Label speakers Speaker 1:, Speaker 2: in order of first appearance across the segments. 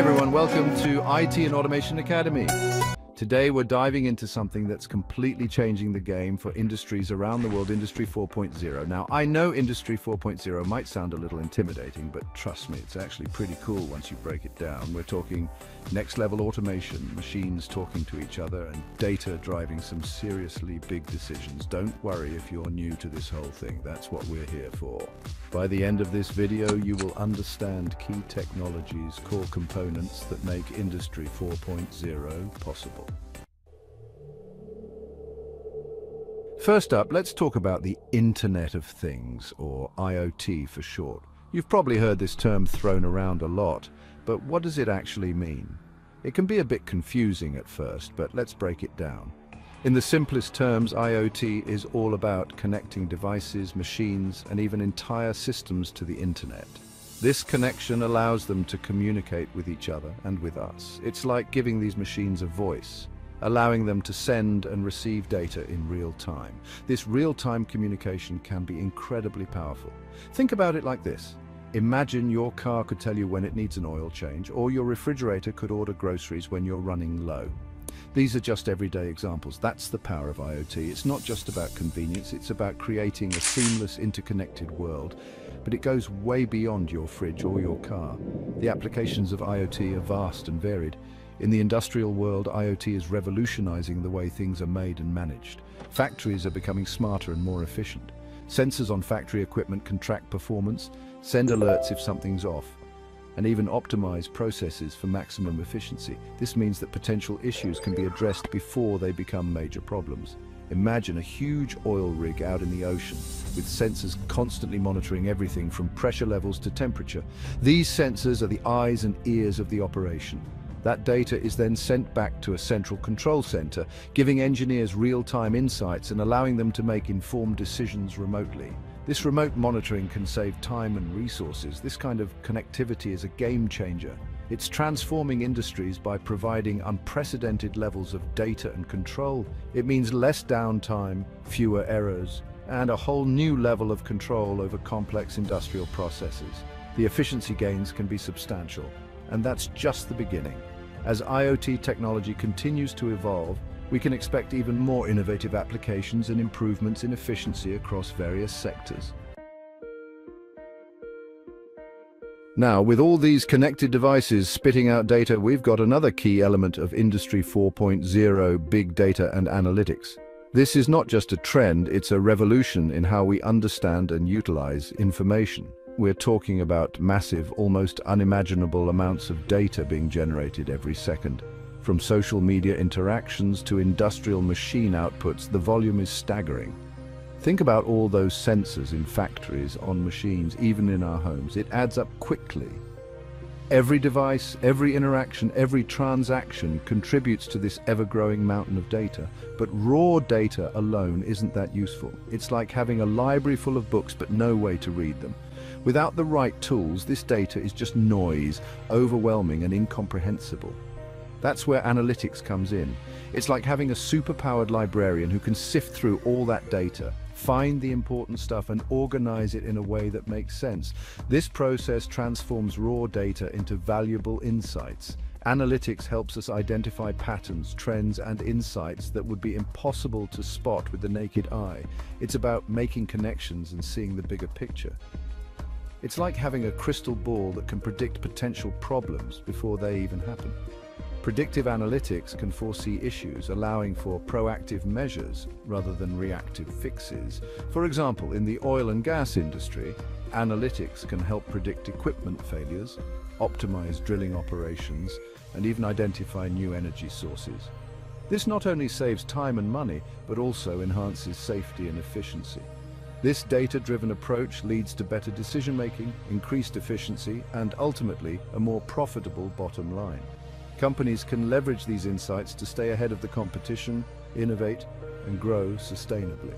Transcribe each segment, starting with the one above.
Speaker 1: everyone, welcome to IT and Automation Academy. Today we're diving into something that's completely changing the game for industries around the world, Industry 4.0. Now, I know Industry 4.0 might sound a little intimidating, but trust me, it's actually pretty cool once you break it down. We're talking next level automation, machines talking to each other, and data driving some seriously big decisions. Don't worry if you're new to this whole thing, that's what we're here for. By the end of this video, you will understand key technologies, core components that make Industry 4.0 possible. First up, let's talk about the Internet of Things, or IoT for short. You've probably heard this term thrown around a lot, but what does it actually mean? It can be a bit confusing at first, but let's break it down. In the simplest terms, IoT is all about connecting devices, machines, and even entire systems to the internet. This connection allows them to communicate with each other and with us. It's like giving these machines a voice allowing them to send and receive data in real time. This real-time communication can be incredibly powerful. Think about it like this. Imagine your car could tell you when it needs an oil change, or your refrigerator could order groceries when you're running low. These are just everyday examples. That's the power of IoT. It's not just about convenience, it's about creating a seamless, interconnected world. But it goes way beyond your fridge or your car. The applications of IoT are vast and varied. In the industrial world, IoT is revolutionizing the way things are made and managed. Factories are becoming smarter and more efficient. Sensors on factory equipment can track performance, send alerts if something's off, and even optimize processes for maximum efficiency. This means that potential issues can be addressed before they become major problems. Imagine a huge oil rig out in the ocean, with sensors constantly monitoring everything from pressure levels to temperature. These sensors are the eyes and ears of the operation. That data is then sent back to a central control center, giving engineers real-time insights and allowing them to make informed decisions remotely. This remote monitoring can save time and resources. This kind of connectivity is a game changer. It's transforming industries by providing unprecedented levels of data and control. It means less downtime, fewer errors, and a whole new level of control over complex industrial processes. The efficiency gains can be substantial, and that's just the beginning. As IoT technology continues to evolve, we can expect even more innovative applications and improvements in efficiency across various sectors. Now, with all these connected devices spitting out data, we've got another key element of Industry 4.0, big data and analytics. This is not just a trend, it's a revolution in how we understand and utilize information. We're talking about massive, almost unimaginable amounts of data being generated every second. From social media interactions to industrial machine outputs, the volume is staggering. Think about all those sensors in factories, on machines, even in our homes. It adds up quickly. Every device, every interaction, every transaction contributes to this ever-growing mountain of data. But raw data alone isn't that useful. It's like having a library full of books but no way to read them. Without the right tools, this data is just noise, overwhelming and incomprehensible. That's where analytics comes in. It's like having a superpowered librarian who can sift through all that data, find the important stuff and organize it in a way that makes sense. This process transforms raw data into valuable insights. Analytics helps us identify patterns, trends and insights that would be impossible to spot with the naked eye. It's about making connections and seeing the bigger picture. It's like having a crystal ball that can predict potential problems before they even happen. Predictive analytics can foresee issues, allowing for proactive measures rather than reactive fixes. For example, in the oil and gas industry, analytics can help predict equipment failures, optimize drilling operations, and even identify new energy sources. This not only saves time and money, but also enhances safety and efficiency. This data-driven approach leads to better decision-making, increased efficiency, and ultimately, a more profitable bottom line. Companies can leverage these insights to stay ahead of the competition, innovate, and grow sustainably.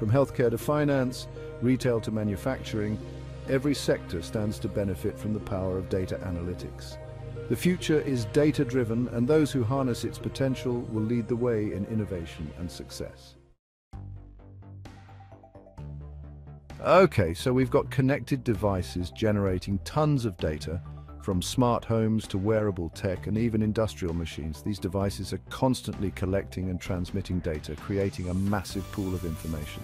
Speaker 1: From healthcare to finance, retail to manufacturing, every sector stands to benefit from the power of data analytics. The future is data-driven, and those who harness its potential will lead the way in innovation and success. Okay, so we've got connected devices generating tons of data From smart homes to wearable tech and even industrial machines, these devices are constantly collecting and transmitting data, creating a massive pool of information.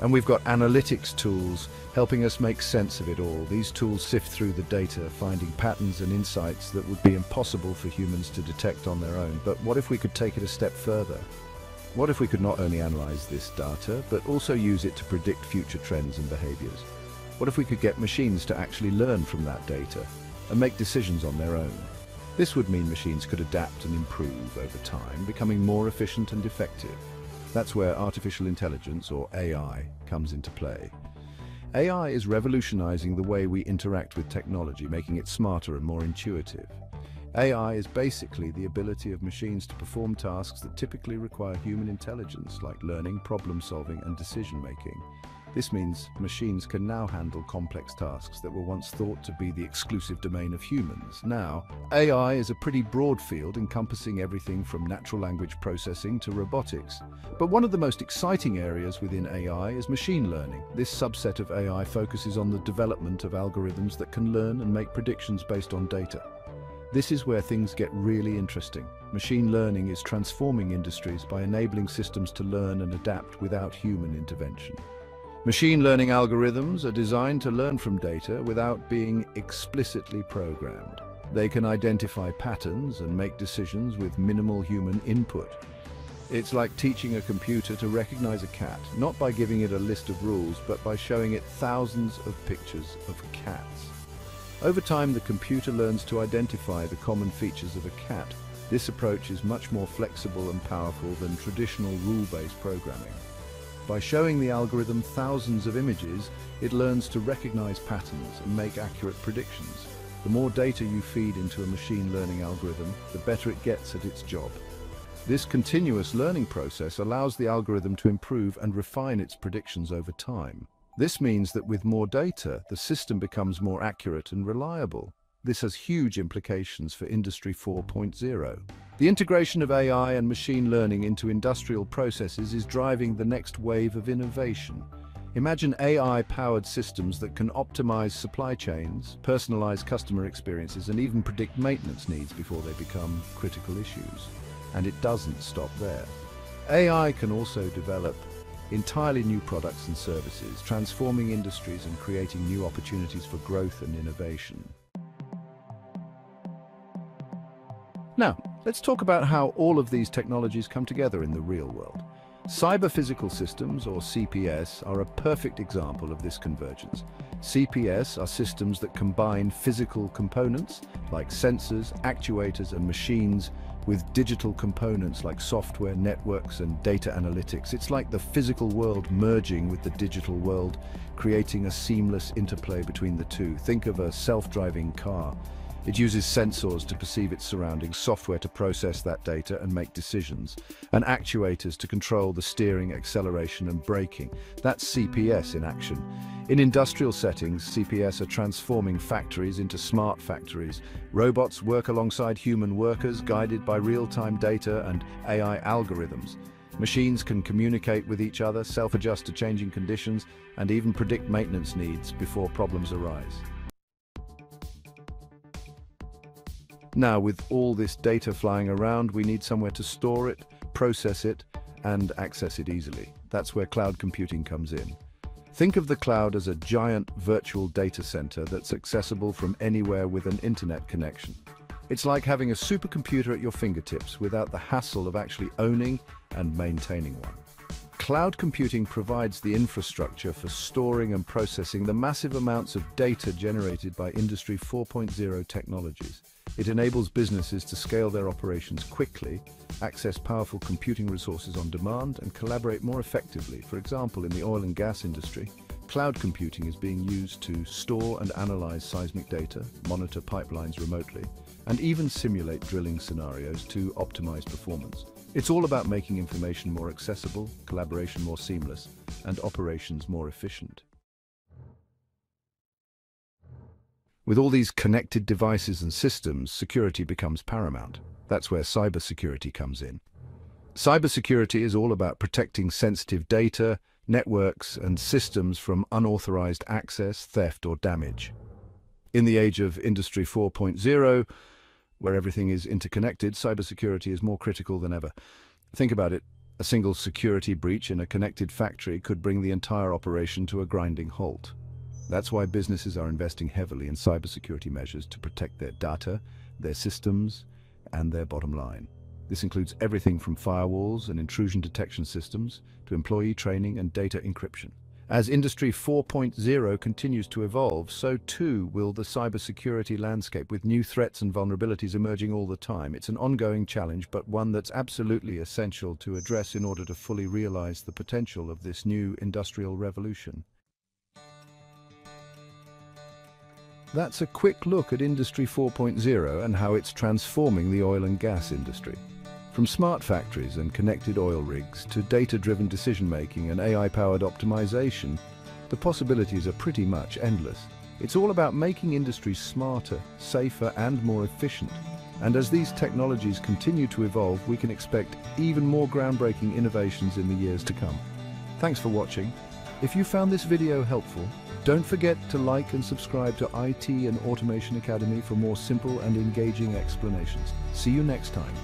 Speaker 1: And we've got analytics tools helping us make sense of it all. These tools sift through the data, finding patterns and insights that would be impossible for humans to detect on their own. But what if we could take it a step further? What if we could not only analyze this data, but also use it to predict future trends and behaviors? What if we could get machines to actually learn from that data and make decisions on their own? This would mean machines could adapt and improve over time, becoming more efficient and effective. That's where artificial intelligence, or AI, comes into play. AI is revolutionizing the way we interact with technology, making it smarter and more intuitive. AI is basically the ability of machines to perform tasks that typically require human intelligence, like learning, problem-solving and decision-making. This means machines can now handle complex tasks that were once thought to be the exclusive domain of humans. Now, AI is a pretty broad field encompassing everything from natural language processing to robotics. But one of the most exciting areas within AI is machine learning. This subset of AI focuses on the development of algorithms that can learn and make predictions based on data. This is where things get really interesting. Machine learning is transforming industries by enabling systems to learn and adapt without human intervention. Machine learning algorithms are designed to learn from data without being explicitly programmed. They can identify patterns and make decisions with minimal human input. It's like teaching a computer to recognize a cat, not by giving it a list of rules, but by showing it thousands of pictures of cats. Over time, the computer learns to identify the common features of a cat. This approach is much more flexible and powerful than traditional rule-based programming. By showing the algorithm thousands of images, it learns to recognize patterns and make accurate predictions. The more data you feed into a machine learning algorithm, the better it gets at its job. This continuous learning process allows the algorithm to improve and refine its predictions over time. This means that with more data, the system becomes more accurate and reliable. This has huge implications for Industry 4.0. The integration of AI and machine learning into industrial processes is driving the next wave of innovation. Imagine AI-powered systems that can optimize supply chains, personalize customer experiences, and even predict maintenance needs before they become critical issues. And it doesn't stop there. AI can also develop entirely new products and services, transforming industries and creating new opportunities for growth and innovation. Now, let's talk about how all of these technologies come together in the real world. Cyber-physical systems, or CPS, are a perfect example of this convergence. CPS are systems that combine physical components, like sensors, actuators and machines, with digital components like software, networks and data analytics. It's like the physical world merging with the digital world, creating a seamless interplay between the two. Think of a self-driving car. It uses sensors to perceive its surroundings, software to process that data and make decisions, and actuators to control the steering, acceleration and braking. That's CPS in action. In industrial settings, CPS are transforming factories into smart factories. Robots work alongside human workers, guided by real-time data and AI algorithms. Machines can communicate with each other, self-adjust to changing conditions, and even predict maintenance needs before problems arise. Now, with all this data flying around, we need somewhere to store it, process it, and access it easily. That's where cloud computing comes in. Think of the cloud as a giant virtual data center that's accessible from anywhere with an internet connection. It's like having a supercomputer at your fingertips without the hassle of actually owning and maintaining one. Cloud computing provides the infrastructure for storing and processing the massive amounts of data generated by Industry 4.0 technologies. It enables businesses to scale their operations quickly, access powerful computing resources on demand, and collaborate more effectively. For example, in the oil and gas industry, cloud computing is being used to store and analyze seismic data, monitor pipelines remotely, and even simulate drilling scenarios to optimize performance. It's all about making information more accessible, collaboration more seamless, and operations more efficient. With all these connected devices and systems, security becomes paramount. That's where cybersecurity comes in. Cybersecurity is all about protecting sensitive data, networks and systems from unauthorized access, theft or damage. In the age of Industry 4.0, where everything is interconnected, cybersecurity is more critical than ever. Think about it. A single security breach in a connected factory could bring the entire operation to a grinding halt. That's why businesses are investing heavily in cybersecurity measures to protect their data, their systems, and their bottom line. This includes everything from firewalls and intrusion detection systems to employee training and data encryption. As Industry 4.0 continues to evolve, so too will the cybersecurity landscape with new threats and vulnerabilities emerging all the time. It's an ongoing challenge, but one that's absolutely essential to address in order to fully realize the potential of this new industrial revolution. That's a quick look at Industry 4.0 and how it's transforming the oil and gas industry. From smart factories and connected oil rigs to data-driven decision-making and AI-powered optimization, the possibilities are pretty much endless. It's all about making industries smarter, safer and more efficient. And as these technologies continue to evolve, we can expect even more groundbreaking innovations in the years to come. Thanks for watching. If you found this video helpful, don't forget to like and subscribe to IT and Automation Academy for more simple and engaging explanations. See you next time.